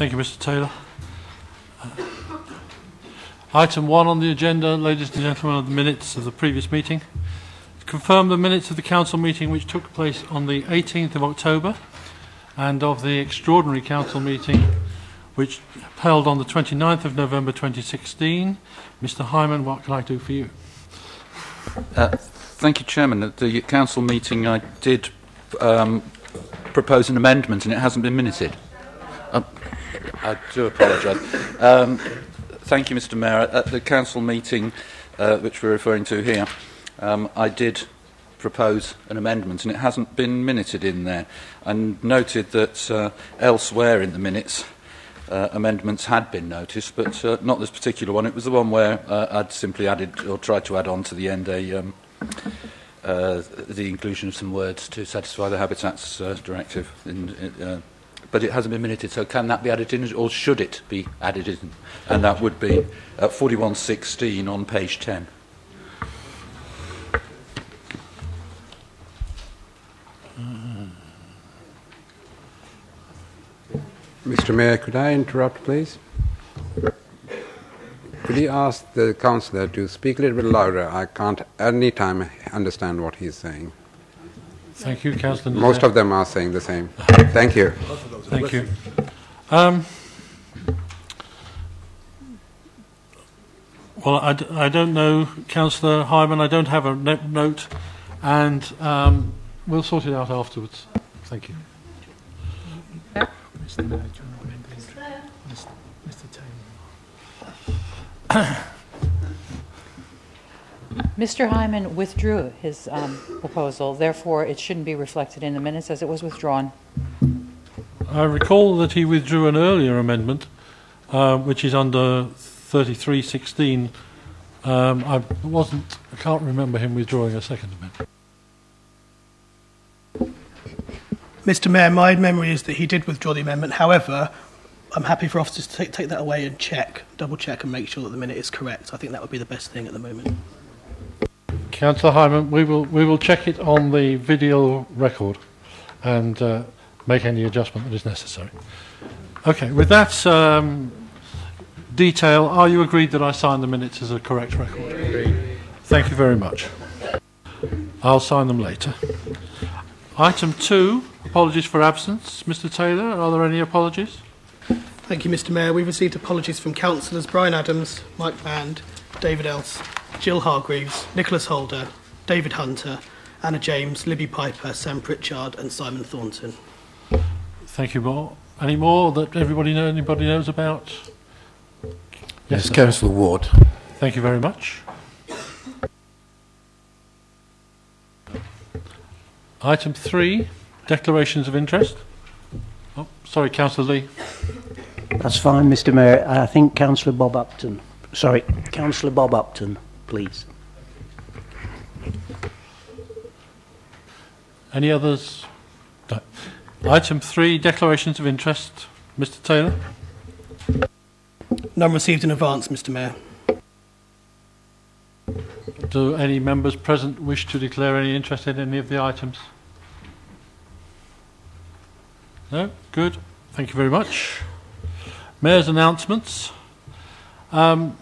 Thank you, Mr Taylor. Uh, item one on the agenda, ladies and gentlemen, are the minutes of the previous meeting. Confirm the minutes of the council meeting which took place on the 18th of October and of the extraordinary council meeting which held on the 29th of November 2016. Mr Hyman, what can I do for you? Uh, thank you, Chairman. At the council meeting, I did um, propose an amendment, and it hasn't been minuted. I do apologise. Um, thank you, Mr. Mayor. At the council meeting, uh, which we're referring to here, um, I did propose an amendment, and it hasn't been minuted in there. And noted that uh, elsewhere in the minutes, uh, amendments had been noticed, but uh, not this particular one. It was the one where uh, I'd simply added or tried to add on to the end a, um, uh, the inclusion of some words to satisfy the Habitats uh, Directive. In, uh, but it hasn't been minuted, so can that be added in, or should it be added in? And that would be at 4116 on page 10. Mr. Mayor, could I interrupt, please? Could you ask the councillor to speak a little bit louder? I can't at any time understand what he's saying. Thank you, Councillor. Most of them are saying the same. Thank you. Thank you. Um, well, I, d- I don't know, Councillor Hyman. I don't have a no- note, and um, we'll sort it out afterwards. Thank you. Mr. Mayor, do you want to amend the intro? Mr. Taylor. Mr. Hyman withdrew his um, proposal, therefore it shouldn't be reflected in the minutes as it was withdrawn. I recall that he withdrew an earlier amendment, uh, which is under 3316. Um, I wasn't. I can't remember him withdrawing a second amendment. Mr. Mayor, my memory is that he did withdraw the amendment. However, I'm happy for officers to take, take that away and check, double check, and make sure that the minute is correct. I think that would be the best thing at the moment. Councillor Hyman, we will we will check it on the video record and uh, make any adjustment that is necessary. Okay, with that um, detail, are you agreed that I sign the minutes as a correct record? Agreed. Thank you very much. I'll sign them later. Item two, apologies for absence. Mr Taylor, are there any apologies? Thank you, Mr. Mayor. We've received apologies from councillors Brian Adams, Mike Band, David Else, Jill Hargreaves, Nicholas Holder, David Hunter, Anna James, Libby Piper, Sam Pritchard, and Simon Thornton. Thank you more. Any more that everybody know, anybody knows about? Yes, sir. Councillor Ward. Thank you very much. Item three, declarations of interest. Oh, sorry, Councillor Lee. That's fine, Mr Mayor. I think Councillor Bob Upton. Sorry, Councillor Bob Upton, please. Any others? No. Item three, declarations of interest. Mr Taylor. None received in advance, Mr. Mayor. Do any members present wish to declare any interest in any of the items? No? Good. Thank you very much. Mayor's announcements. Um,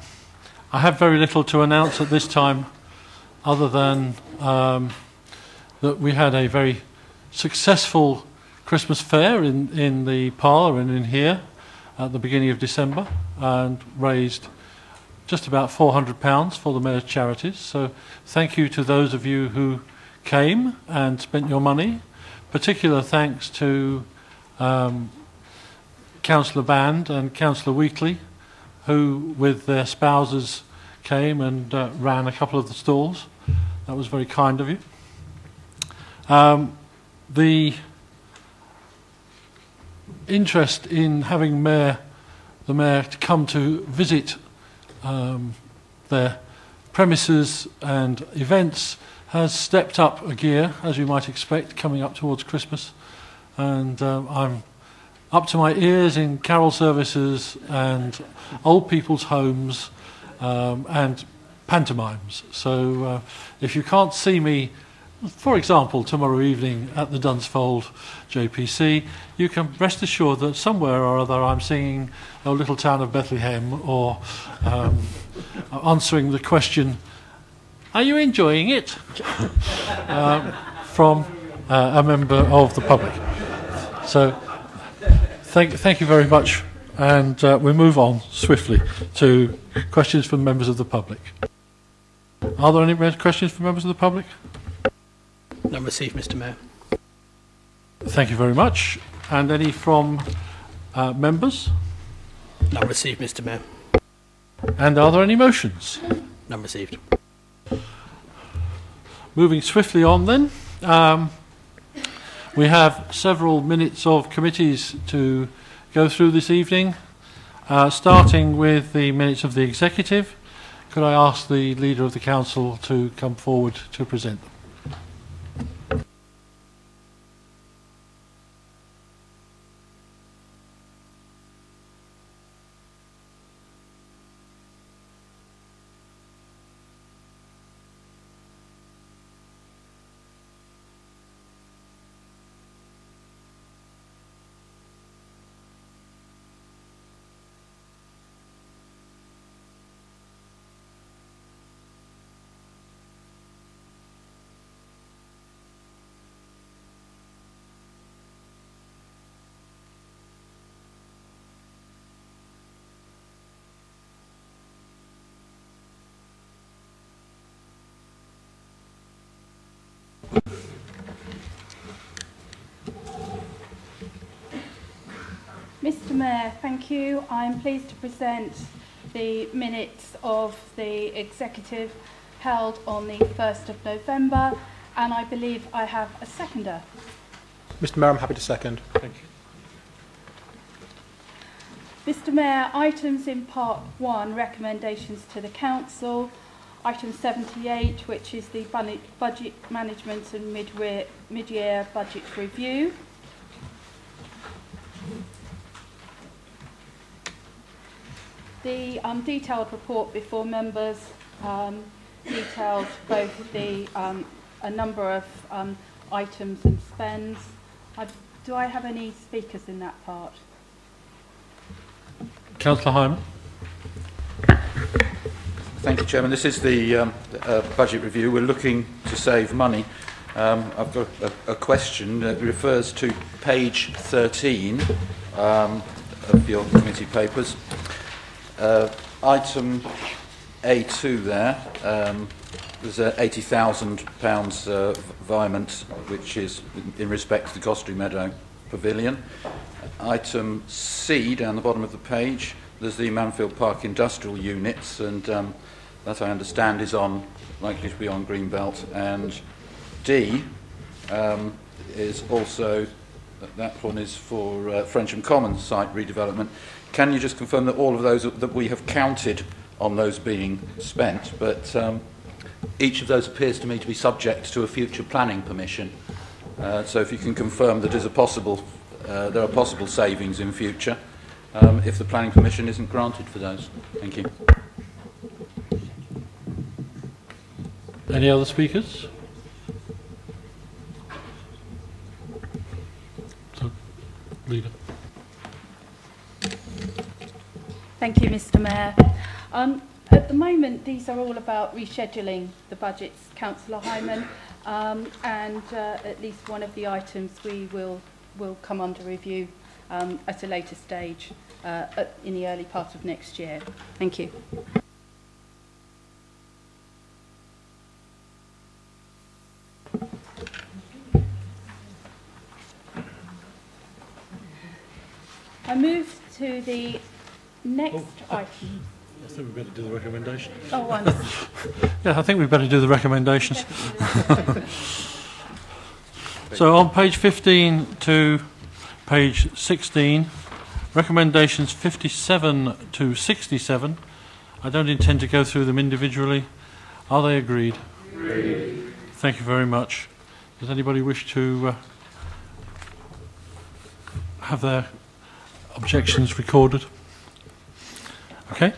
I have very little to announce at this time other than um, that we had a very successful Christmas fair in, in the parlour and in here at the beginning of December and raised just about £400 for the Mayor's charities. So thank you to those of you who came and spent your money. Particular thanks to um, Councillor Band and Councillor Weekly, who with their spouses came and uh, ran a couple of the stalls. That was very kind of you. Um, the interest in having mayor, the mayor to come to visit um, their premises and events has stepped up a gear, as you might expect, coming up towards Christmas. And um, I'm up to my ears in carol services and old people's homes um, and pantomimes. So uh, if you can't see me for example, tomorrow evening at the Dunsfold JPC, you can rest assured that somewhere or other I'm singing O Little Town of Bethlehem or um, answering the question, Are you enjoying it? um, from uh, a member of the public. So, thank, thank you very much, and uh, we move on swiftly to questions from members of the public. Are there any questions from members of the public? None received, Mr Mayor. Thank you very much. And any from uh, members? None received, Mr Mayor. And are there any motions? None received. Moving swiftly on then. Um, we have several minutes of committees to go through this evening, uh, starting with the minutes of the executive. Could I ask the leader of the council to come forward to present them? Mr Mayor, thank you. I'm pleased to present the minutes of the executive held on the 1st of November and I believe I have a seconder. Mr Mayor, I'm happy to second. Thank you. Mr Mayor, items in part 1, recommendations to the council. Item 78, which is the budget management and mid-year budget review. The um, detailed report before members um, details both the um, a number of um, items and spends. I, do I have any speakers in that part? Councillor Hyman. Thank you, Chairman. This is the um, uh, budget review. We're looking to save money. Um, I've got a, a question that refers to page 13 um, of your committee papers. Uh, item A2 there, um, there's a £80,000 uh, environment, which is in, in respect to the Gostrey Meadow Pavilion. Item C down the bottom of the page, there's the Manfield Park industrial units, and um, that I understand is on likely to be on Greenbelt. And D um, is also that one is for uh, Frensham Commons site redevelopment. Can you just confirm that all of those that we have counted on those being spent, but um, each of those appears to me to be subject to a future planning permission. Uh, so if you can confirm that is a possible, uh, there are possible savings in future um, if the planning permission isn't granted for those. Thank you. Any other speakers? So, leader. Thank you, Mr Mayor. Um, at the moment, these are all about rescheduling the budgets, Councillor Hyman, um, and uh, at least one of the items we will, will come under review um, at a later stage uh, in the early part of next year. Thank you. I move to the next item. I think we better do the recommendations. Oh, one. Yeah, I think we better do the recommendations. so on page 15 to page 16, recommendations 57 to 67. I don't intend to go through them individually. Are they agreed? Agreed. Thank you very much. Does anybody wish to uh, have their objections recorded? Okay.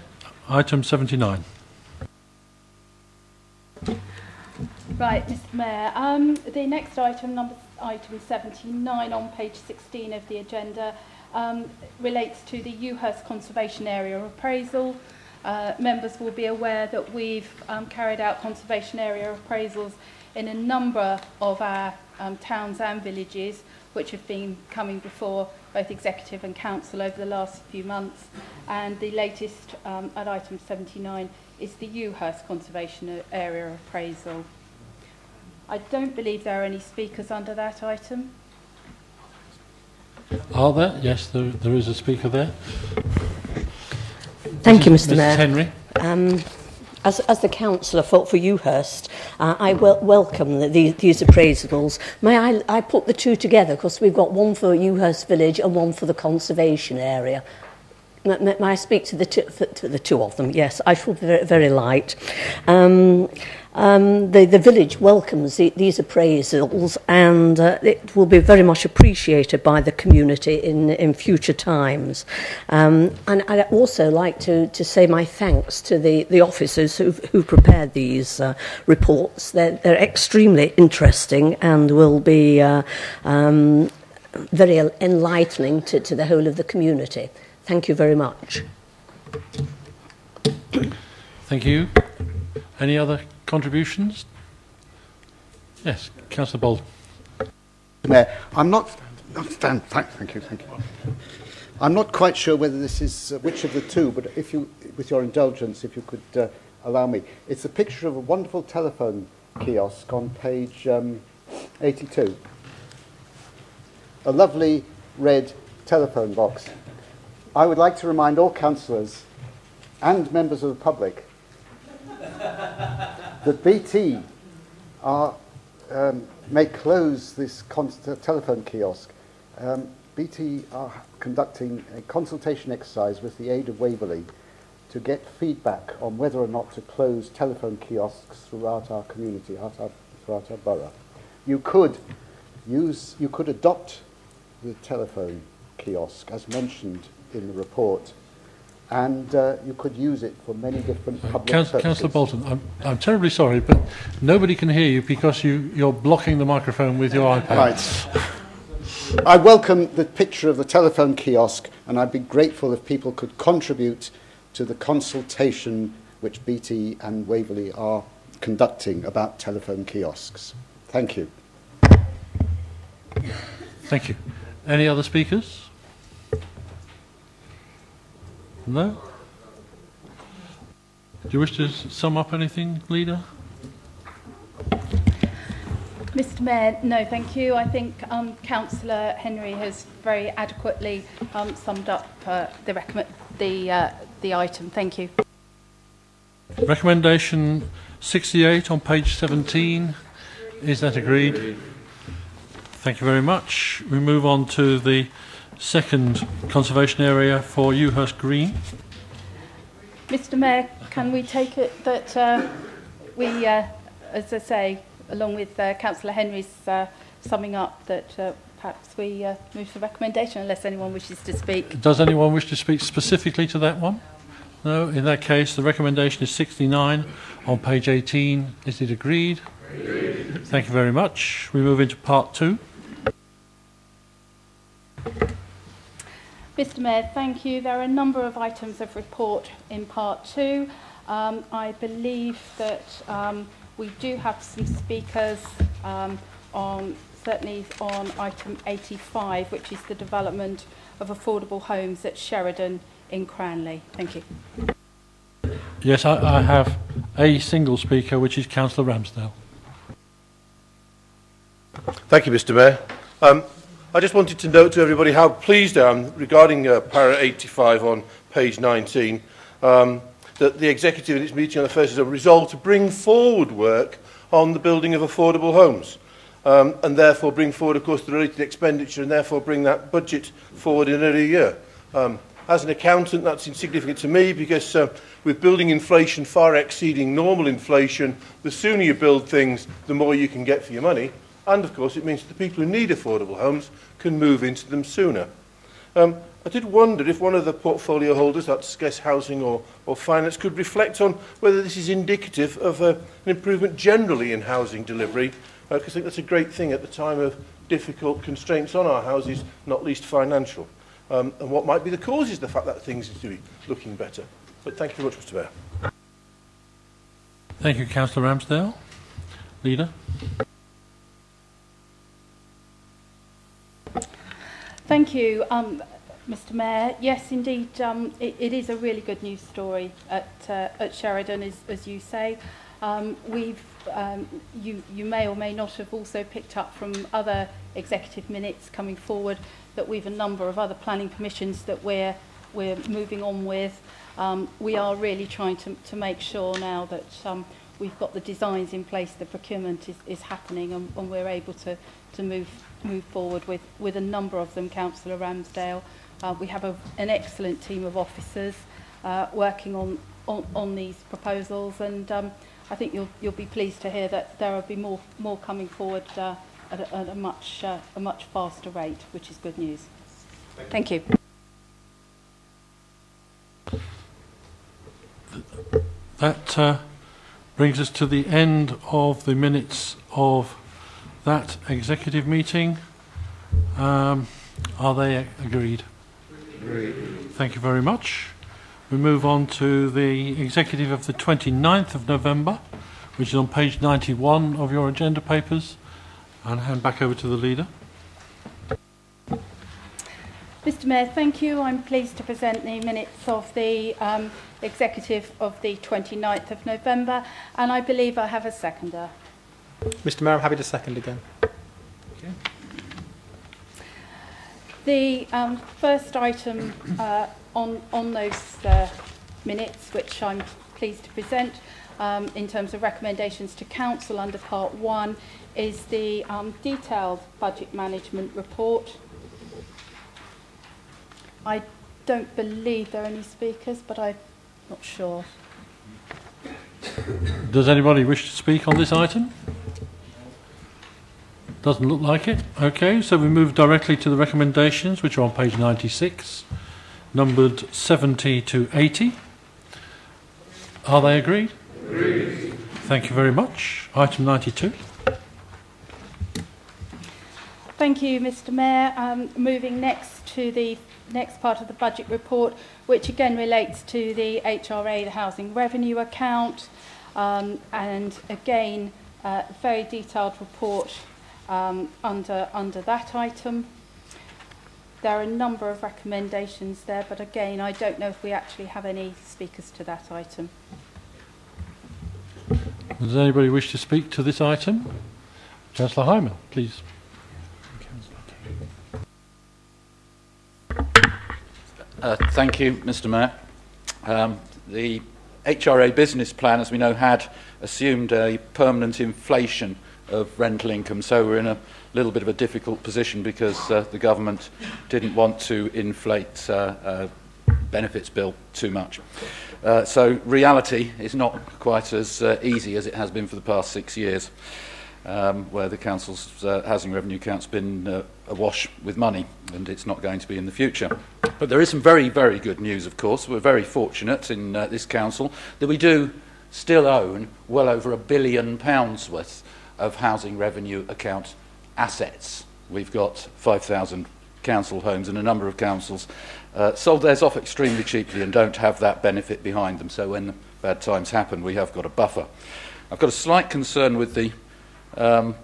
Item 79. Right, Mr Mayor. Um, the next item, number item 79 on page 16 of the agenda, um, relates to the Ewhurst Conservation Area appraisal. Uh, members will be aware that we've um, carried out conservation area appraisals in a number of our um, towns and villages, which have been coming before both executive and council over the last few months. And the latest um, at item 79 is the Ewhurst Conservation Area appraisal. I don't believe there are any speakers under that item. Are there? Yes, there, there is a speaker there. Thank you, Mrs. Mr Mayor. Henry. Um, As, as the councillor for, for Ewhurst, uh, I wel welcome the, the, these appraisals. May I, I put the two together because we've got one for Ewhurst Village and one for the conservation area. May, may I speak to the, two, to the two of them? Yes, I shall be very, very light. Um, um, the, the village welcomes the, these appraisals and uh, it will be very much appreciated by the community in, in future times. Um, and I'd also like to, to say my thanks to the, the officers who prepared these uh, reports. They're, they're extremely interesting and will be uh, um, very enlightening to, to the whole of the community. Thank you very much. Thank you. Any other contributions? Yes, Councillor Bold. Mayor, I'm not. Stand, thank, thank you, thank you. I'm not quite sure whether this is uh, which of the two, but if you, with your indulgence, if you could uh, allow me, it's a picture of a wonderful telephone kiosk on page um, 82. A lovely red telephone box. I would like to remind all councillors and members of the public that BT are, um, may close this telephone kiosk. Um, BT are conducting a consultation exercise with the aid of Waverley to get feedback on whether or not to close telephone kiosks throughout our community, throughout our, throughout our borough. You could use, you could adopt the telephone kiosk as mentioned in the report and uh, you could use it for many different public Council, purposes. Councillor Bolton, I'm, I'm terribly sorry, but nobody can hear you because you, you're blocking the microphone with your iPad. Right. I welcome the picture of the telephone kiosk, and I'd be grateful if people could contribute to the consultation which BT and Waverley are conducting about telephone kiosks. Thank you. Thank you. Any other speakers? No? Do you wish to sum up anything, Leader? Mr Mayor, no, thank you. I think um, Councillor Henry has very adequately um, summed up uh, the, the, uh, the item. Thank you. Recommendation 68 on page 17. Is that agreed? Thank you very much. We move on to the second conservation area for Ewhurst Green. Mr Mayor, can we take it that uh, we, uh, as I say, along with uh, Councillor Henry's uh, summing up, that uh, perhaps we uh, move to recommendation unless anyone wishes to speak? Does anyone wish to speak specifically to that one? No. In that case, the recommendation is 69 on page 18. Is it agreed? Agreed. Thank you very much. We move into part two. Mr Mayor, thank you. There are a number of items of report in part two. Um, I believe that um, we do have some speakers um, on certainly on item 85, which is the development of affordable homes at Sherrydon in Cranleigh. Thank you. Yes, I, I have a single speaker, which is Councillor Ramsdale. Thank you, Mr Mayor. Um, I just wanted to note to everybody how pleased I am regarding uh, para 85 on page 19 um, that the executive in its meeting on the 1st has a resolved to bring forward work on the building of affordable homes um, and therefore bring forward, of course, the related expenditure and therefore bring that budget forward in every year. Um, as an accountant, that's insignificant to me because uh, with building inflation far exceeding normal inflation, the sooner you build things, the more you can get for your money. And of course, it means the people who need affordable homes can move into them sooner. Um, I did wonder if one of the portfolio holders, that's Guest Housing or, or Finance, could reflect on whether this is indicative of uh, an improvement generally in housing delivery, because I think that's a great thing at the time of difficult constraints on our houses, not least financial. Um, and what might be the causes of the fact that things are looking better. But thank you very much, Mr Mayor. Thank you, Councillor Ramsdale. Leader. Thank you, um, Mr Mayor. Yes, indeed, um, it, it is a really good news story at, uh, at Sherrydon, as, as you say. Um, we've, um, you, you may or may not have also picked up from other executive minutes coming forward that we've a number of other planning permissions that we're, we're moving on with. Um, we are really trying to, to make sure now that um, we've got the designs in place, the procurement is, is happening and, and we're able to, to move move forward with, with a number of them, Councillor Ramsdale. Uh, we have a, an excellent team of officers uh, working on, on, on these proposals and um, I think you'll, you'll be pleased to hear that there will be more, more coming forward uh, at, a, at a, much, uh, a much faster rate, which is good news. Thank you. That uh, brings us to the end of the minutes of that executive meeting. Um, are they agreed? Agreed. Thank you very much. We move on to the executive of the 29th of November, which is on page 91 of your agenda papers, and hand back over to the leader. Mr Mayor, thank you. I'm pleased to present the minutes of the um, executive of the 29th of November, and I believe I have a seconder. Mr Mayor, I'm happy to second again. Okay. The um, first item uh, on, on those uh, minutes, which I'm pleased to present um, in terms of recommendations to Council under Part 1, is the um, detailed budget management report. I don't believe there are any speakers, but I'm not sure. Does anybody wish to speak on this item? Doesn't look like it. Okay, so we move directly to the recommendations, which are on page 96, numbered 70 to 80. Are they agreed? Agreed. Thank you very much. Item 92. Thank you, Mr Mayor. Um, moving next to the next part of the budget report, which again relates to the HRA, the Housing Revenue Account, um, and again, a uh, very detailed report um, under, under that item. There are a number of recommendations there, but again, I don't know if we actually have any speakers to that item. Does anybody wish to speak to this item? Councillor Hyman, please. Uh, thank you, Mr. Mayor. Um, the HRA business plan, as we know, had assumed a permanent inflation of rental income, so we're in a little bit of a difficult position because uh, the government didn't want to inflate uh, uh, benefits bill too much. Uh, so reality is not quite as uh, easy as it has been for the past six years, um, where the council's uh, housing revenue count's been uh, awash with money, and it's not going to be in the future. But there is some very, very good news, of course. We're very fortunate in uh, this council that we do still own well over a billion pounds worth of housing revenue account assets. We've got 5,000 council homes and a number of councils uh, sold theirs off extremely cheaply and don't have that benefit behind them. So when bad times happen, we have got a buffer. I've got a slight concern with the um,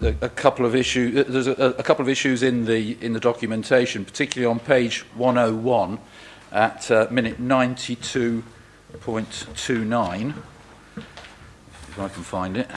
a, a couple of issues. Uh, there's a, a couple of issues in the in the documentation, particularly on page 101 at uh, minute 92.29. If I can find it,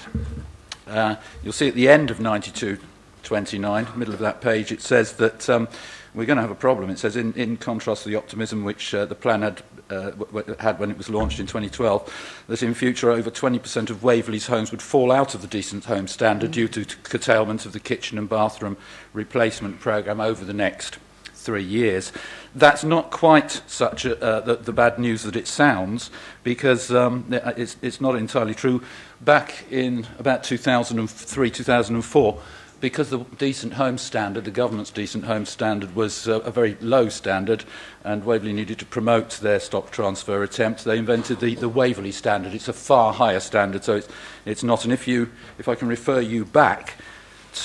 uh, you'll see at the end of 92.29, middle of that page, it says that. Um, we're going to have a problem. It says, in, in contrast to the optimism which uh, the plan had, uh, had when it was launched in 2012, that in future over 20% of Waverley's homes would fall out of the decent home standard mm. due to curtailment of the kitchen and bathroom replacement programme over the next three years. That's not quite such a, uh, the, the bad news that it sounds, because um, it's, it's not entirely true. Back in about 2003, 2004, because the decent home standard, the government's decent home standard, was uh, a very low standard, and Waverley needed to promote their stock transfer attempt, they invented the, the Waverley standard. It's a far higher standard, so it's, it's not. And if, you, if I can refer you back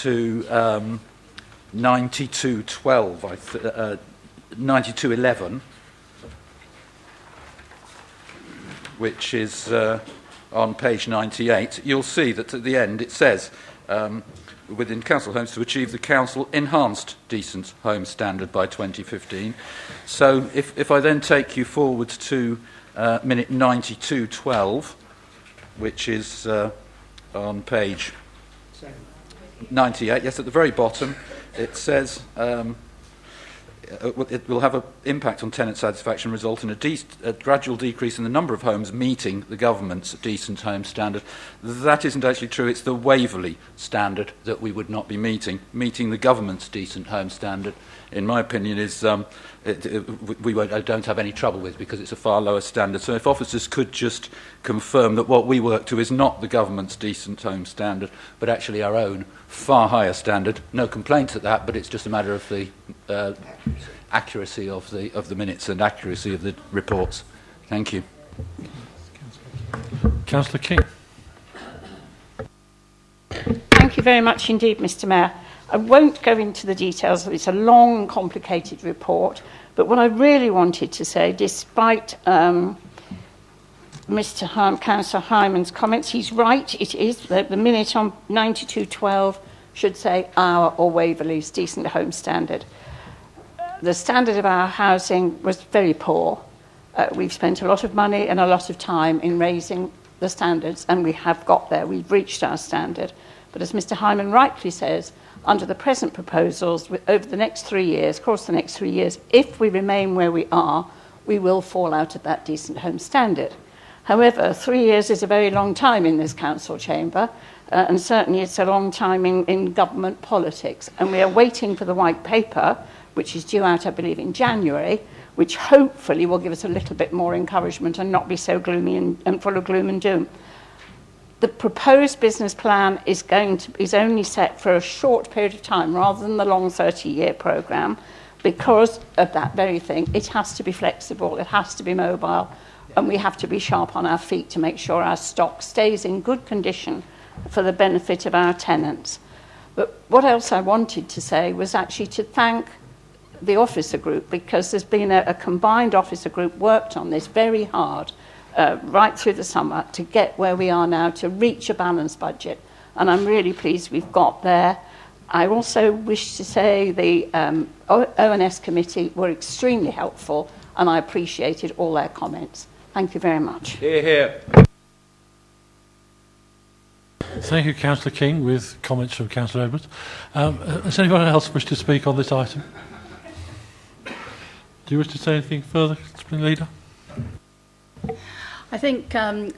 to um, 9212, I th- uh, 9211, which is uh, on page 98, you'll see that at the end it says um, within council homes to achieve the council enhanced decent home standard by 2015. So if, if I then take you forward to uh, minute 92.12, which is uh, on page 98, yes, at the very bottom, it says... Um, Uh, it will have an impact on tenant satisfaction, result in a, a, gradual decrease in the number of homes meeting the government's decent home standard. That isn't actually true. It's the Waverley standard that we would not be meeting. Meeting the government's decent home standard in my opinion, is um, it, it, we won't, I don't have any trouble with because it's a far lower standard. So if officers could just confirm that what we work to is not the government's decent home standard, but actually our own far higher standard. No complaints at that, but it's just a matter of the uh, accuracy of the of the minutes and accuracy of the reports. Thank you. Councillor King. Thank you very much indeed, Mr Mayor. I won't go into the details. It's a long, complicated report. But what I really wanted to say, despite um, Mr. Harm, Councillor Hyman's comments, he's right. It is that the minute on 9212 should say our or Waverley's decent home standard. The standard of our housing was very poor. Uh, we've spent a lot of money and a lot of time in raising the standards, and we have got there. We've reached our standard. But as Mr. Hyman rightly says, under the present proposals, over the next three years, across the next three years, if we remain where we are, we will fall out of that decent home standard. However, three years is a very long time in this council chamber, uh, and certainly it's a long time in, in government politics. And we are waiting for the white paper, which is due out, I believe, in January, which hopefully will give us a little bit more encouragement and not be so gloomy and, and full of gloom and doom. The proposed business plan is, going to, is only set for a short period of time rather than the long 30 year programme because of that very thing. It has to be flexible, it has to be mobile, and we have to be sharp on our feet to make sure our stock stays in good condition for the benefit of our tenants. But what else I wanted to say was actually to thank the officer group because there's been a, a combined officer group worked on this very hard uh, right through the summer to get where we are now to reach a balanced budget. And I'm really pleased we've got there. I also wish to say the um, O&S committee were extremely helpful and I appreciated all their comments. Thank you very much. Here, here. Thank you, Councillor King, with comments from Councillor Edwards. Um, uh, does anyone else wish to speak on this item? Do you wish to say anything further, Spring Leader? I think um,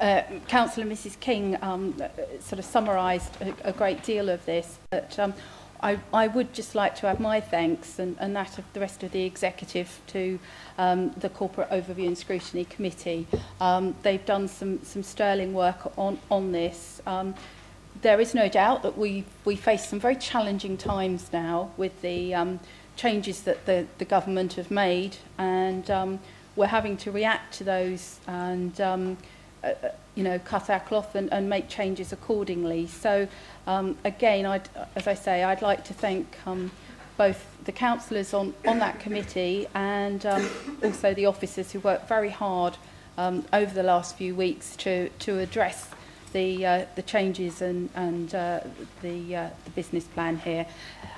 uh, Councillor Mrs King um, sort of summarised a, a great deal of this, but um, I, I would just like to add my thanks and, and that of the rest of the executive to um, the Corporate Overview and Scrutiny Committee. Um, they've done some, some sterling work on, on this. Um, there is no doubt that we, we face some very challenging times now with the um, changes that the, the government have made and um, we're having to react to those and um, uh, uh, you know cut our cloth and, and make changes accordingly. So um, again, I'd, as I say, I'd like to thank um, both the councillors on, on that committee and um, also the officers who worked very hard um, over the last few weeks to, to address the, uh, the changes and, and uh, the, uh, the business plan here.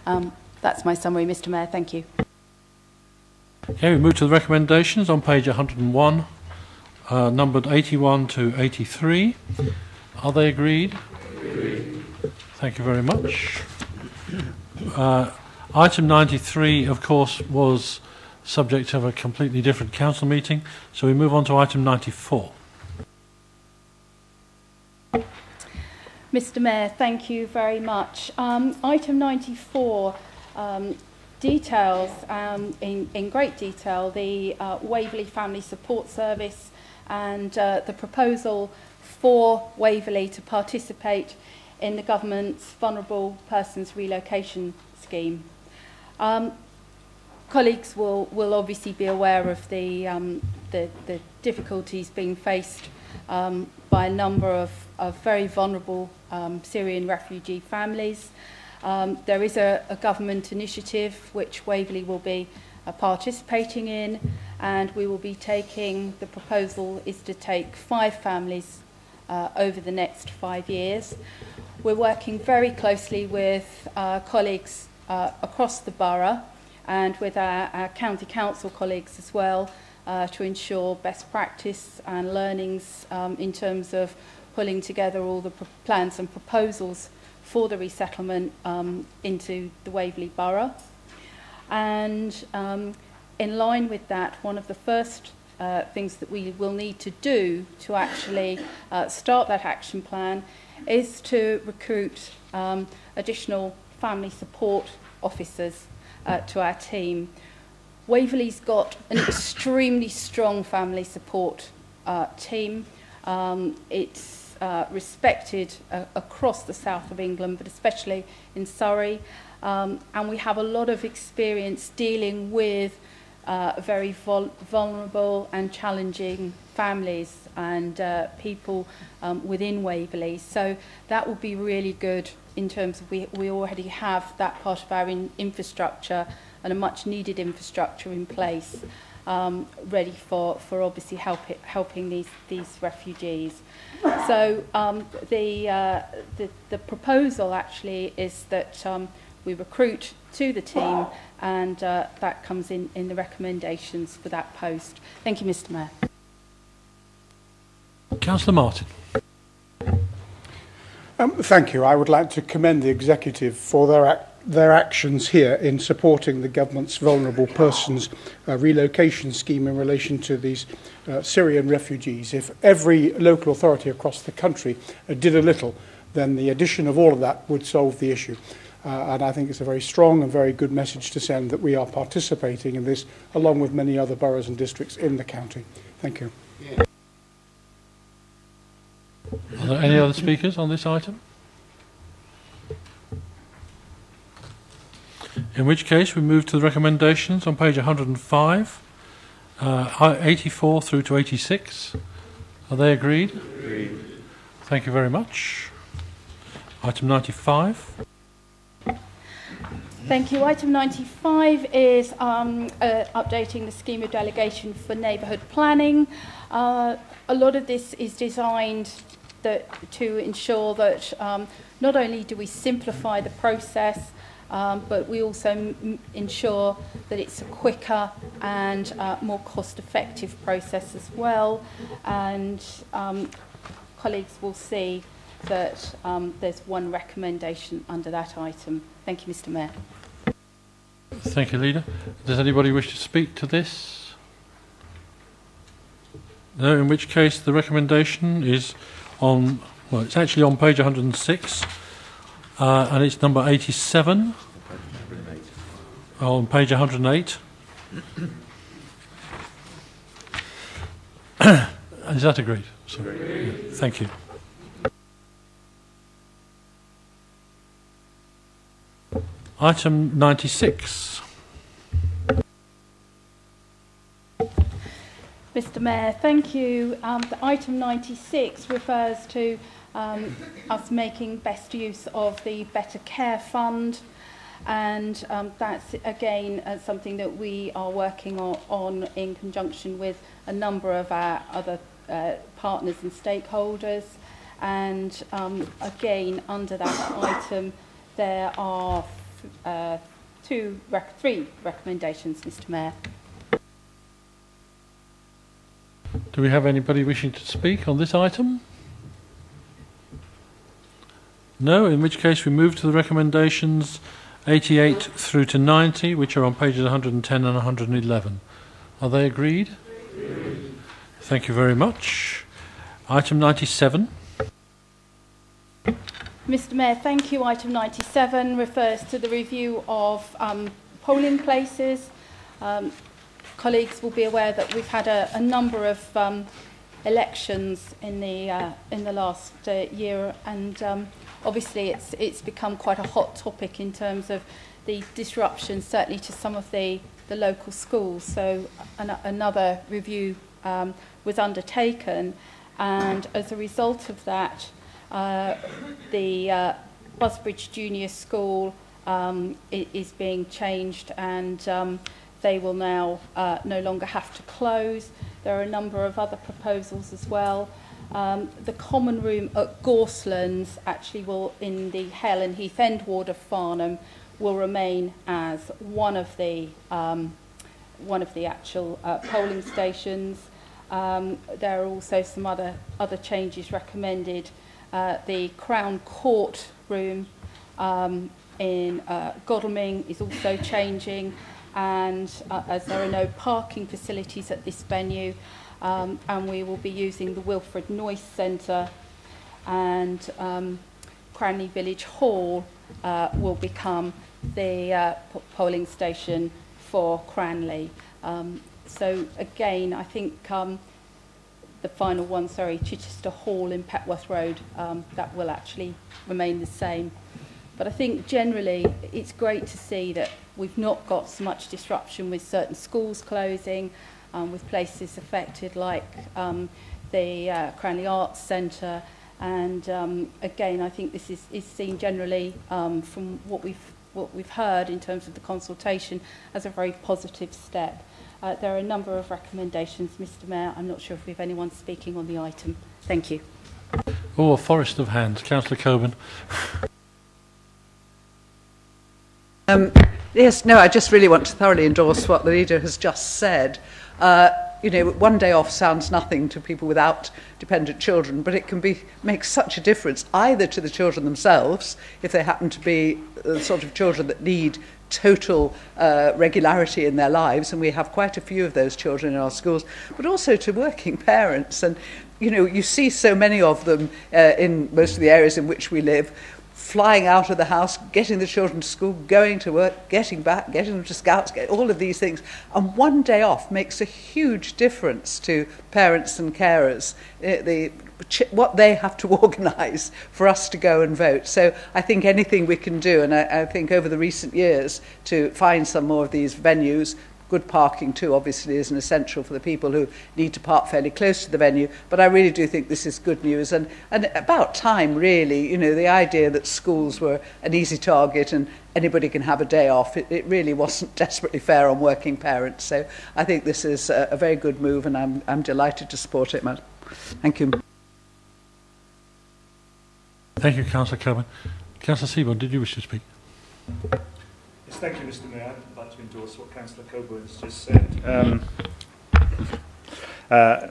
Um, that's my summary, Mr Mayor. Thank you. Okay, we move to the recommendations on page 101, uh, numbered 81 to 83. Are they agreed? Agreed. Thank you very much. Uh, item 93, of course, was subject of a completely different council meeting, so we move on to item 94. Mr Mayor, thank you very much. Um, item 94 um, details um, in, in great detail the uh, Waverley Family Support Service and uh, the proposal for Waverley to participate in the government's Vulnerable Persons Relocation Scheme. Um, colleagues will, will obviously be aware of the, um, the, the difficulties being faced um, by a number of, of very vulnerable um, Syrian refugee families. Um, there is a, a government initiative which Waverley will be uh, participating in and we will be taking, the proposal is to take five families uh, over the next five years. We're working very closely with uh, colleagues uh, across the borough and with our, our county council colleagues as well uh, to ensure best practice and learnings um, in terms of pulling together all the plans and proposals for the resettlement um, into the Waverley Borough. And um, in line with that, one of the first uh, things that we will need to do to actually uh, start that action plan is to recruit um, additional family support officers uh, to our team. Waverley's got an extremely strong family support uh, team. Um, it's uh, respected uh, across the south of England, but especially in Surrey. Um, and we have a lot of experience dealing with uh, very vul vulnerable and challenging families and uh, people um, within Waverley. So that will be really good in terms of we, we already have that part of our in infrastructure and a much needed infrastructure in place um, ready for, for obviously help it, helping these, these refugees. So um, the, uh, the, the proposal actually is that um, we recruit to the team and uh, that comes in, in the recommendations for that post. Thank you, Mr Mayor. Councillor Martin. Um, thank you. I would like to commend the executive for their ac their actions here in supporting the government's vulnerable persons uh, relocation scheme in relation to these uh, Syrian refugees. If every local authority across the country uh, did a little, then the addition of all of that would solve the issue. Uh, and I think it's a very strong and very good message to send that we are participating in this along with many other boroughs and districts in the county. Thank you. Are there any other speakers on this item? In which case we move to the recommendations on page 105, uh, 84 through to 86. Are they agreed? Agreed. Thank you very much. Item 95. Thank you. Item 95 is um, uh, updating the scheme of delegation for neighbourhood planning. Uh, a lot of this is designed that, to ensure that um, not only do we simplify the process, um, but we also ensure that it's a quicker and uh, more cost-effective process as well. And um, colleagues will see that um, there's one recommendation under that item. Thank you, Mr Mayor. Thank you, Leader. Does anybody wish to speak to this? No, in which case the recommendation is on, well, it's actually on page 106, uh, and it's number 87, on page 108. is that agreed? Sorry. Thank you. Item 96. Mr Mayor, thank you. Um, the item 96 refers to um, us making best use of the Better Care Fund and um, that's again uh, something that we are working on, on in conjunction with a number of our other uh, partners and stakeholders and um, again under that item there are uh, two, rec three recommendations, Mr Mayor. Do we have anybody wishing to speak on this item? No, in which case we move to the recommendations 88 through to 90, which are on pages 110 and 111. Are they agreed? agreed. Thank you very much. Item 97. Mr Mayor, thank you. Item 97 refers to the review of um, polling places. Um, colleagues will be aware that we've had a, a number of um, elections in the, uh, in the last uh, year and um, obviously it's, it's become quite a hot topic in terms of the disruption, certainly to some of the, the local schools. So an, another review um, was undertaken, and as a result of that, uh, the uh, Busbridge Junior School um, is being changed and um, they will now uh, no longer have to close. There are a number of other proposals as well. Um, the common room at Gorslands actually will, in the Hale and Heath End ward of Farnham, will remain as one of the um, one of the actual uh, polling stations. Um, there are also some other other changes recommended. Uh, the Crown Court room um, in uh, Godalming is also changing, and uh, as there are no parking facilities at this venue, um, and we will be using the Wilfred Noyce Centre and um, Cranleigh Village Hall uh, will become the uh, polling station for Cranleigh. Um, so again, I think um, the final one, sorry, Chichester Hall in Petworth Road, um, that will actually remain the same. But I think generally it's great to see that we've not got so much disruption with certain schools closing, um, with places affected like um, the uh, Cranleigh Arts Centre. And um, again, I think this is, is seen generally um, from what we've, what we've heard in terms of the consultation as a very positive step. Uh, there are a number of recommendations, Mr Mayor. I'm not sure if we have anyone speaking on the item. Thank you. Oh, a forest of hands. Councillor Cockburn. Um, yes, no, I just really want to thoroughly endorse what the leader has just said. Uh, you know, one day off sounds nothing to people without dependent children, but it can be make such a difference either to the children themselves, if they happen to be the sort of children that need total uh, regularity in their lives, and we have quite a few of those children in our schools, but also to working parents. And, you know, you see so many of them uh, in most of the areas in which we live flying out of the house, getting the children to school, going to work, getting back, getting them to scouts, get, all of these things. And one day off makes a huge difference to parents and carers, uh, the, what they have to organise for us to go and vote. So I think anything we can do, and I, I think over the recent years, to find some more of these venues, good parking too obviously is an essential for the people who need to park fairly close to the venue but I really do think this is good news and and about time really you know the idea that schools were an easy target and anybody can have a day off it, it really wasn't desperately fair on working parents so I think this is a, a very good move and I'm I'm delighted to support it man. Thank you Thank you Councillor Cockburn Councillor Seaborn did you wish to speak Yes, thank you, Mr. Mayor. endorse what Councillor Coburn's just said. Um, uh,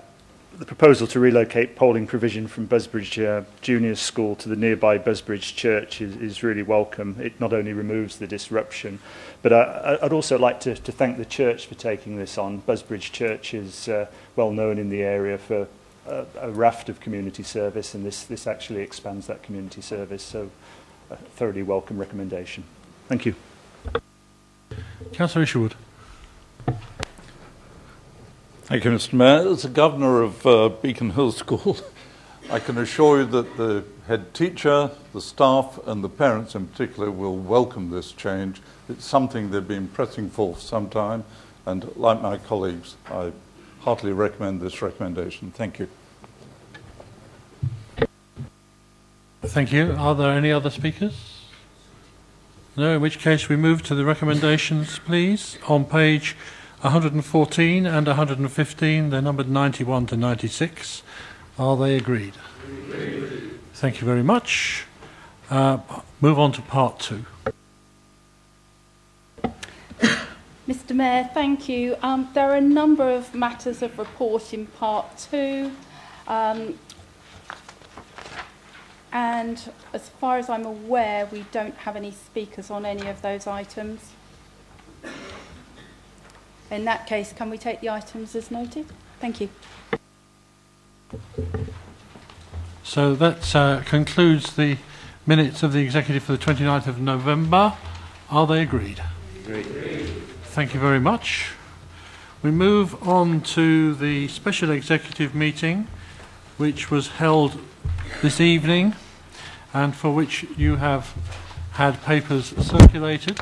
the proposal to relocate polling provision from Busbridge uh, Junior School to the nearby Busbridge Church is, is really welcome. It not only removes the disruption, but I, I'd also like to, to thank the church for taking this on. Busbridge Church is uh, well known in the area for a, a raft of community service, and this, this actually expands that community service. So, a thoroughly welcome recommendation. Thank you. Councillor Isherwood. Thank you, Mr. Mayor. As a governor of uh, Beacon Hill School, I can assure you that the head teacher, the staff, and the parents in particular will welcome this change. It's something they've been pressing for for some time, and like my colleagues, I heartily recommend this recommendation. Thank you. Thank you. Are there any other speakers? No, in which case we move to the recommendations, please, on page 114 and 115. They're numbered 91 to 96. Are they agreed? agreed. Thank you very much. Uh, move on to part two. Mr Mayor, thank you. Um, there are a number of matters of report in part two. Um, and as far as I'm aware, we don't have any speakers on any of those items. In that case, can we take the items as noted? Thank you. So that uh, concludes the minutes of the executive for the 29th of November. Are they agreed? Agreed. Thank you very much. We move on to the special executive meeting, which was held this evening and for which you have had papers circulated.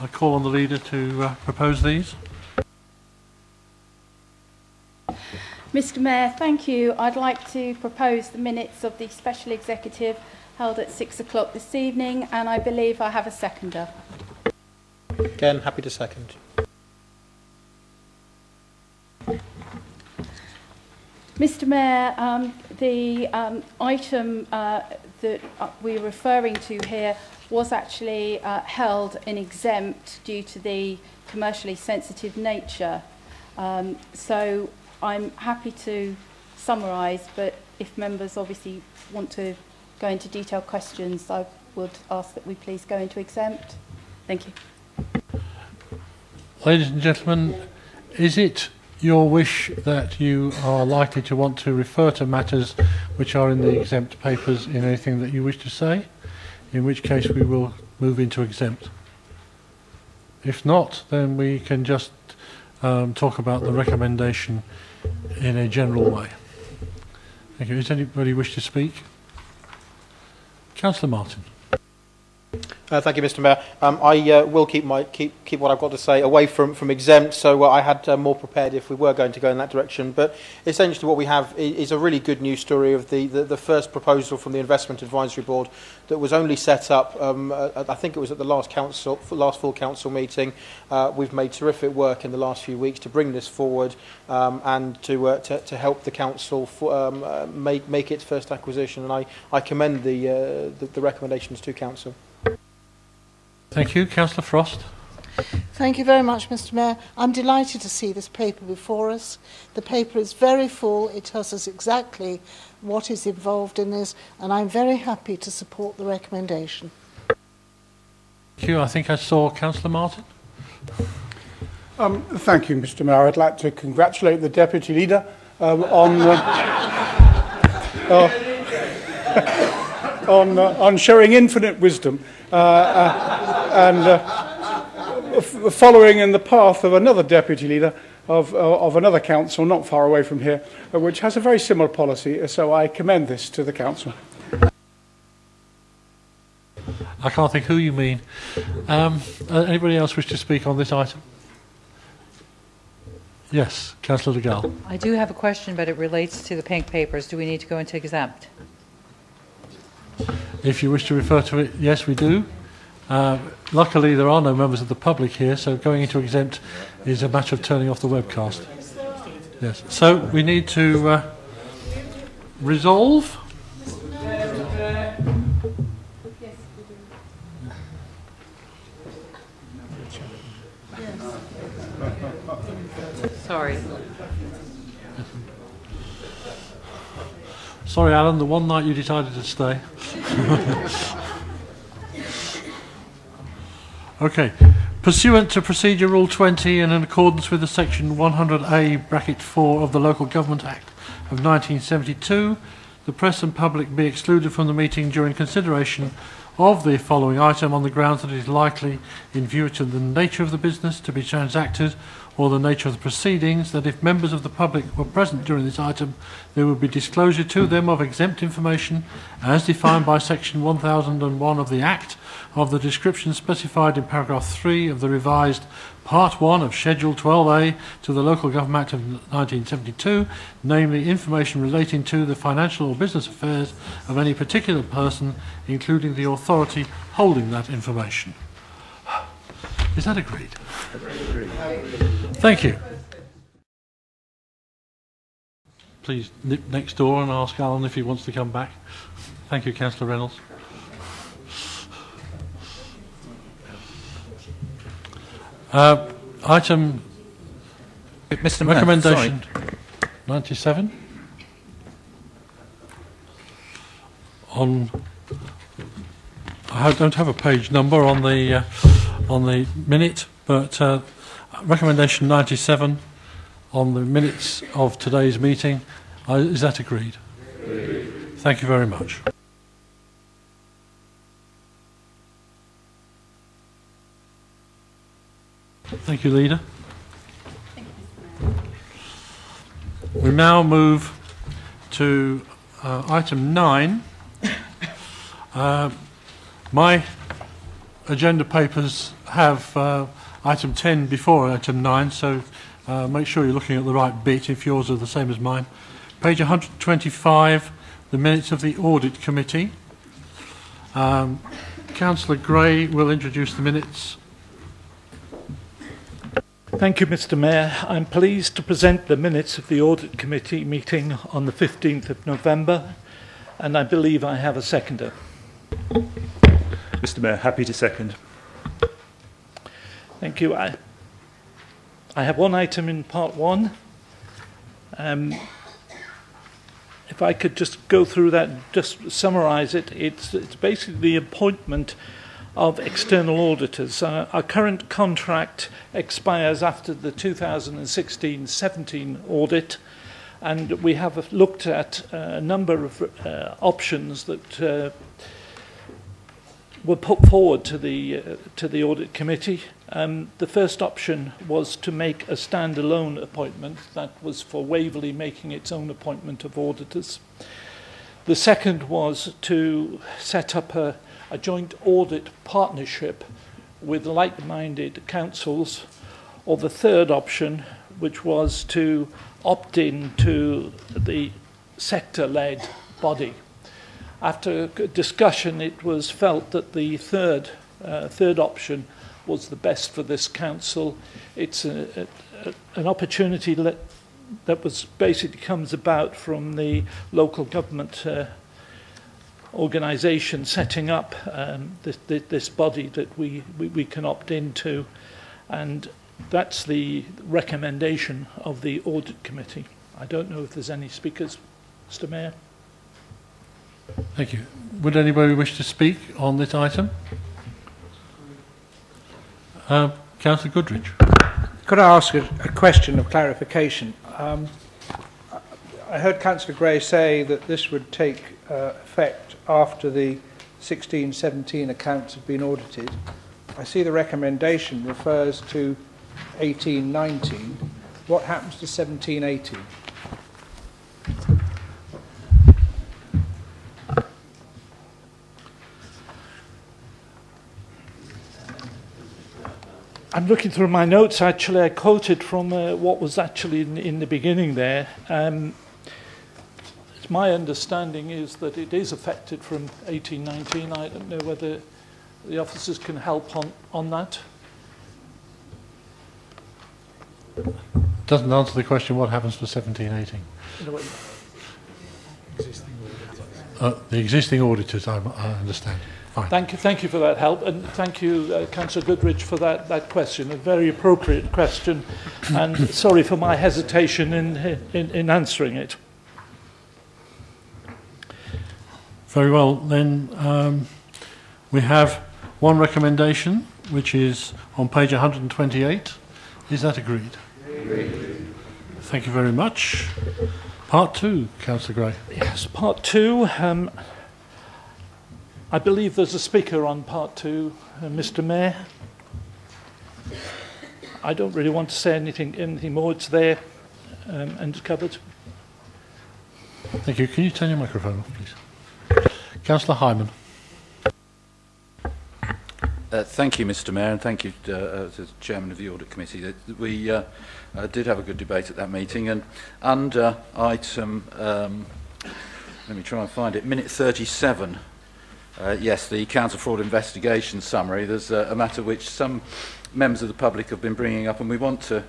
I call on the leader to uh, propose these. Mr Mayor, thank you. I'd like to propose the minutes of the special executive held at six o'clock this evening, and I believe I have a seconder. Again, happy to second. Mr Mayor, um, the um, item uh, that uh, we're referring to here was actually uh, held in exempt due to the commercially sensitive nature. Um, so I'm happy to summarise, but if members obviously want to go into detailed questions, I would ask that we please go into exempt. Thank you. Ladies and gentlemen, is it your wish that you are likely to want to refer to matters which are in the exempt papers in anything that you wish to say? In which case we will move into exempt. If not, then we can just um, talk about the recommendation in a general way. Thank you. Does anybody wish to speak? Councillor Martin. Uh, thank you, Mr. Mayor. Um, I uh, will keep my keep keep what I've got to say away from from exempt. So uh, I had uh, more prepared if we were going to go in that direction. But essentially, what we have is, a really good news story of the, the the first proposal from the Investment Advisory Board that was only set up. Um, I think it was at the last council last full council meeting. Uh, we've made terrific work in the last few weeks to bring this forward um, and to, uh, to to help the council for, um, make make its first acquisition. And I I commend the the, the recommendations to council. Thank you. Councillor Frost. Thank you very much, Mr Mayor. I'm delighted to see this paper before us. The paper is very full. It tells us exactly what is involved in this, and I'm very happy to support the recommendation. Thank you. I think I saw Councillor Martin. Um, thank you, Mr Mayor. I'd like to congratulate the Deputy Leader um, on, uh, uh, on, uh, on showing infinite wisdom uh, uh, and uh, f- following in the path of another Deputy Leader of, uh, of another council not far away from here, uh, which has a very similar policy. So I commend this to the council. I can't think who you mean. Um, uh, anybody else wish to speak on this item? Yes, Councillor de Gaulle. I do have a question, but it relates to the pink papers. Do we need to go into exempt? If you wish to refer to it, yes, we do. Uh, luckily, there are no members of the public here, so going into exempt is a matter of turning off the webcast. Yes. So we need to uh, resolve. Sorry. Sorry, Alan, the one night you decided to stay. okay. Pursuant to Procedure Rule 20 and in accordance with the Section 100A bracket 4 of the Local Government Act of 1972, the press and public be excluded from the meeting during consideration of the following item on the grounds that it is likely, in view of the nature of the business to be transacted or the nature of the proceedings, that if members of the public were present during this item, there would be disclosure to them of exempt information as defined by Section 1001 of the Act of the description specified in paragraph 3 of the revised Part 1 of Schedule 12A to the Local Government Act of 1972, namely information relating to the financial or business affairs of any particular person, including the authority holding that information. Is that agreed? Thank you. Please nip next door and ask Alan if he wants to come back. Thank you, Councillor Reynolds. Uh, item Mr. Mayor, recommendation 97 on I don't have a page number on the uh, on the minute, but uh, recommendation 97 on the minutes of today's meeting. Uh, is that agreed? agreed? Thank you very much. Thank you, Leader. We now move to uh, item 9 Uh, my agenda papers have uh, item 10 before item 9, so uh, make sure you're looking at the right bit if yours are the same as mine. Page 125, the minutes of the Audit Committee. Um, Councillor Gray will introduce the minutes. Thank you, Mr Mayor. I'm pleased to present the minutes of the Audit Committee meeting on the 15th of November, and I believe I have a seconder. Mr Mayor, happy to second. Thank you. I, I have one item in part one. Um, if I could just go through that, just summarise it, it's, it's basically the appointment of external auditors. Uh, our current contract expires after the 2016-17 audit, and we have looked at a number of uh, options that uh, were put forward to the uh, to the audit committee. Um, the first option was to make a standalone appointment. That was for Waverley making its own appointment of auditors. The second was to set up a, a joint audit partnership with like-minded councils. Or the third option, which was to opt in to the sector-led body. After discussion, it was felt that the third, uh, third option was the best for this council. It's a, a, an opportunity that, that was basically comes about from the local government uh, organisation setting up um, this, this body that we, we, we can opt into. And that's the recommendation of the audit committee. I don't know if there's any speakers, Mr Mayor. Thank you. Would anybody wish to speak on this item? Uh, Councillor Goodrich. Could I ask a, a question of clarification? Um, I heard Councillor Gray say that this would take uh, effect after the 16-17 accounts have been audited. I see the recommendation refers to 18-19. What happens to 17-18? I'm looking through my notes. Actually, I quoted from uh, what was actually in, in the beginning there. Um, my understanding is that it is affected from 1819. I don't know whether the officers can help on, on that. Doesn't answer the question what happens for 1718. Uh, the existing auditors, I, I understand. Fine. Thank you, thank you for that help, and thank you, uh, Councillor Goodrich, for that, that question. A very appropriate question, and sorry for my hesitation in, in, in answering it. Very well, then um, we have one recommendation, which is on page 128. Is that agreed? Agreed. Thank you very much. Part two, Councillor Gray. Yes, part two. Um, I believe there's a speaker on part two, uh, Mr. Mayor. I don't really want to say anything, anything more. It's there um, and covered. Thank you. Can you turn your microphone off, please? Councillor Hyman. Uh, thank you, Mr Mayor, and thank you uh, uh, to the Chairman of the Audit Committee. We uh, uh, did have a good debate at that meeting, and under item, um, let me try and find it, minute 37, Uh, yes, the counter fraud investigation summary. There's a, a matter which some members of the public have been bringing up, and we want to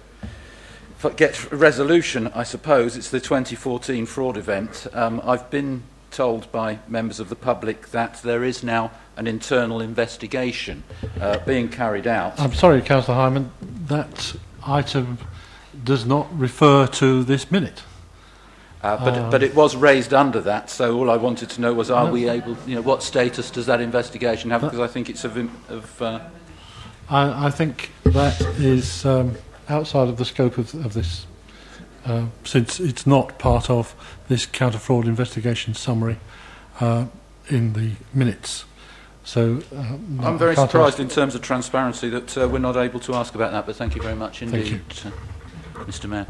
get resolution, I suppose. It's the 2014 fraud event. Um, I've been told by members of the public that there is now an internal investigation uh, being carried out. I'm sorry, Councillor Hyman, that item does not refer to this minute. Uh, but, Um, but it was raised under that, so all I wanted to know was, are we able, you know, what status does that investigation have? That- Because I think it's of, of uh, I, I think that is um, outside of the scope of, of this, uh, since it's not part of this counter fraud investigation summary uh, in the minutes. So uh, I'm very surprised ask- in terms of transparency that uh, we're not able to ask about that, but thank you very much indeed, uh, Mr Mayor.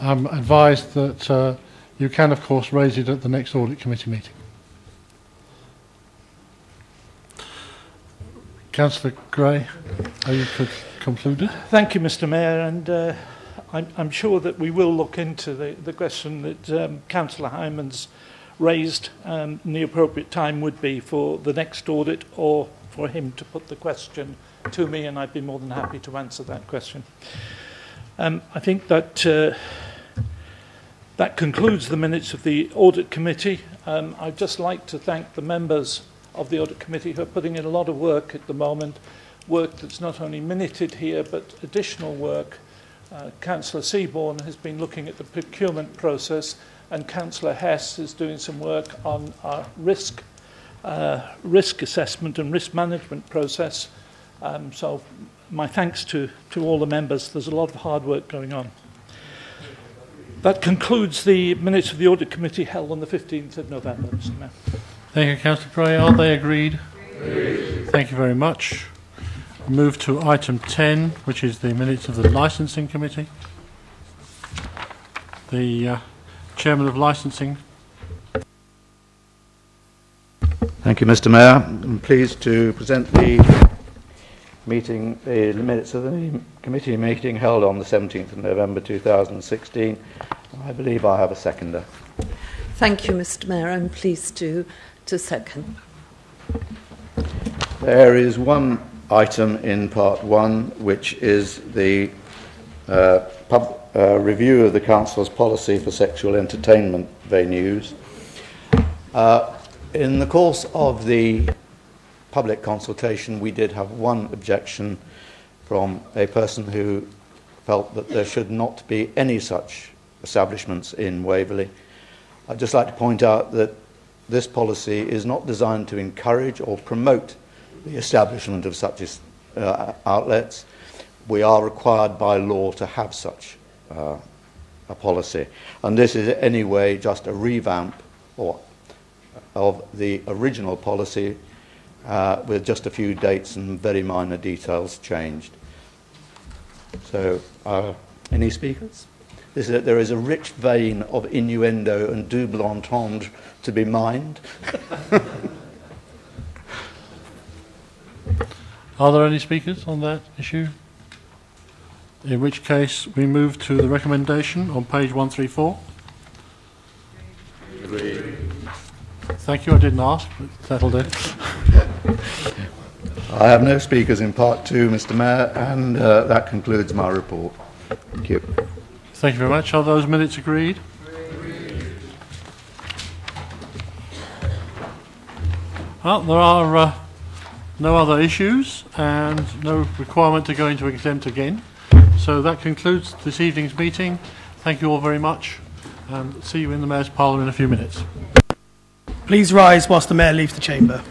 I'm advised that uh, you can, of course, raise it at the next Audit Committee meeting. Councillor Gray, are you concluded? Thank you, Mr Mayor, and uh, I'm, I'm sure that we will look into the, the question that um, Councillor Hyman's raised um, and the appropriate time would be for the next audit or for him to put the question to me and I'd be more than happy to answer that question. Um, I think that uh, that concludes the minutes of the Audit Committee. Um, I'd just like to thank the members of the Audit Committee who are putting in a lot of work at the moment, work that's not only minuted here, but additional work. Uh, Councillor Seaborn has been looking at the procurement process, and Councillor Hess is doing some work on our risk, uh, risk assessment and risk management process. Um, so my thanks to, to all the members. There's a lot of hard work going on. That concludes the minutes of the Audit Committee held on the 15th of November, Mr Mayor. Thank you, Councillor Gray. Are they agreed? agreed? Thank you very much. Move to item 10, which is the minutes of the Licensing Committee. The uh, Chairman of Licensing. Thank you, Mr Mayor. I'm pleased to present the meeting, the minutes of the committee meeting held on the 17th of November 2016. I believe I have a seconder. Thank you, Mr Mayor. I'm pleased to, to second. There is one item in part one, which is the uh, pub, uh, review of the Council's policy for sexual entertainment venues. Uh, in the course of the public consultation, we did have one objection from a person who felt that there should not be any such establishments in Waverley. I'd just like to point out that this policy is not designed to encourage or promote the establishment of such uh, outlets. We are required by law to have such uh, a policy. And this is anyway just a revamp or, of the original policy uh, with just a few dates and very minor details changed. So, uh, any speakers? Is that there is a rich vein of innuendo and double entendre to be mined. Are there any speakers on that issue? In which case, we move to the recommendation on page 134. Thank you. I didn't ask, but settled it. I have no speakers in part two, Mr. Mayor, and uh, that concludes my report. Thank you. Thank you very much. Are those minutes agreed? Well, there are uh, no other issues and no requirement to go into exempt again. So that concludes this evening's meeting. Thank you all very much and see you in the Mayor's Parlour in a few minutes. Please rise whilst the Mayor leaves the chamber.